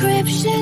description.